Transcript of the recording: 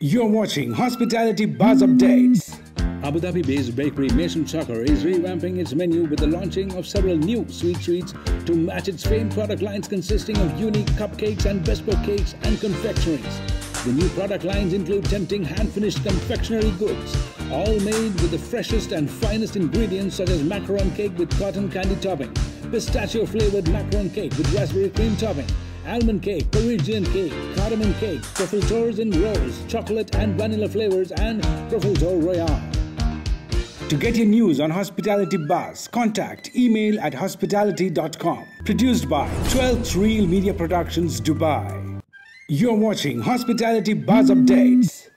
You're watching Hozpitality Buzz Updates. Abu Dhabi based bakery Maison Sucre is revamping its menu with the launching of several new sweet treats to match its famed product lines consisting of unique cupcakes and bespoke cakes and confectionaries. The new product lines include tempting hand finished confectionery goods, all made with the freshest and finest ingredients such as macaron cake with cotton candy topping, pistachio flavored macaron cake with raspberry cream topping almond cake, Parisian cake, cardamom cake, profiteroles in rose, chocolate and vanilla flavors, and profiterole royale. To get your news on Hozpitality Buzz, contact email at hozpitality.com. Produced by 12th Real Media Productions, Dubai. You're watching Hozpitality Buzz Updates.